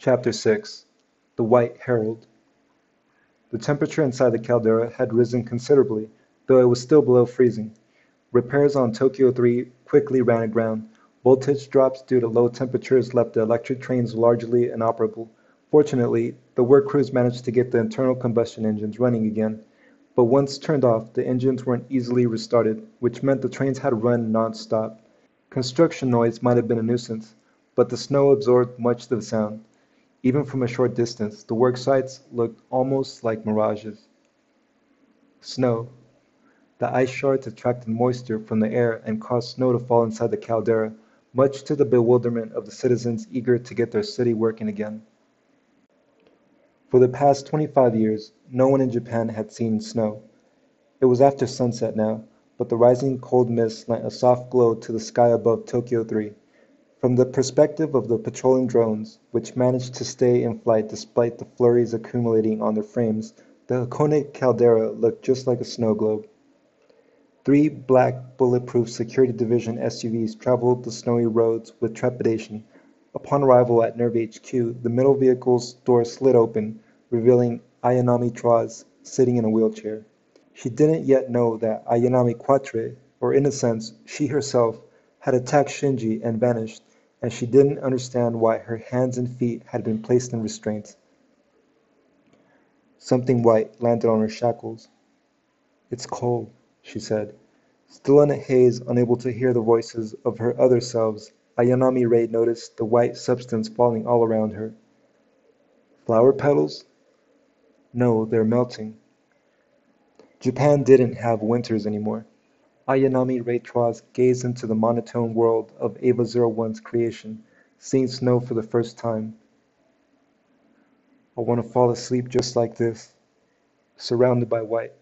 Chapter 6 The White Herald The temperature inside the caldera had risen considerably, though it was still below freezing. Repairs on Tokyo 3 quickly ran aground. Voltage drops due to low temperatures left the electric trains largely inoperable. Fortunately, the work crews managed to get the internal combustion engines running again, but once turned off, the engines weren't easily restarted, which meant the trains had to run non-stop. Construction noise might have been a nuisance, but the snow absorbed much of the sound. Even from a short distance, the work sites looked almost like mirages. Snow. The ice shards attracted moisture from the air and caused snow to fall inside the caldera, much to the bewilderment of the citizens eager to get their city working again. For the past 25 years, no one in Japan had seen snow. It was after sunset now, but the rising cold mist lent a soft glow to the sky above Tokyo 3. From the perspective of the patrolling drones, which managed to stay in flight despite the flurries accumulating on their frames, the Hakone caldera looked just like a snow globe. Three black bulletproof security division SUVs traveled the snowy roads with trepidation. Upon arrival at NERV HQ, the middle vehicle's door slid open, revealing Ayanami Tres sitting in a wheelchair. She didn't yet know that Ayanami Quattro, or in a sense, she herself, had attacked Shinji and vanished and she didn't understand why her hands and feet had been placed in restraints. Something white landed on her shackles. It's cold, she said. Still in a haze, unable to hear the voices of her other selves, Ayanami Rei noticed the white substance falling all around her. Flower petals? No, they're melting. Japan didn't have winters anymore. Ayanami Rei Tres gazed into the monotone world of Eva Zero One's creation, seeing snow for the first time. I want to fall asleep just like this, surrounded by white.